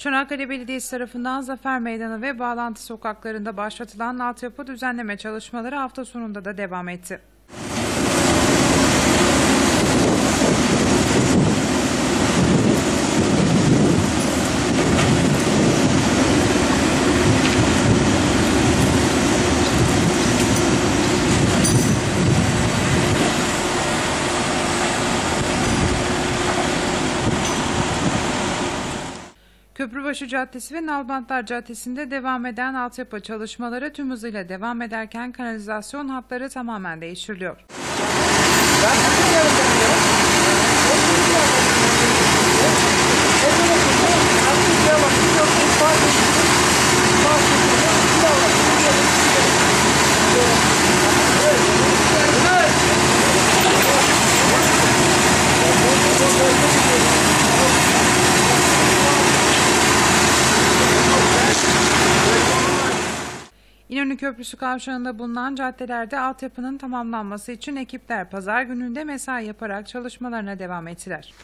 Çanakkale Belediyesi tarafından Zafer Meydanı ve bağlantı sokaklarında başlatılan altyapı düzenleme çalışmaları hafta sonunda da devam etti. Köprübaşı Caddesi ve Nalbantlar Caddesi'nde devam eden altyapı çalışmaları tüm hızıyla devam ederken kanalizasyon hatları tamamen değiştiriliyor. İnönü Köprüsü kavşağında bulunan caddelerde altyapının tamamlanması için ekipler pazar gününde mesai yaparak çalışmalarına devam ettiler.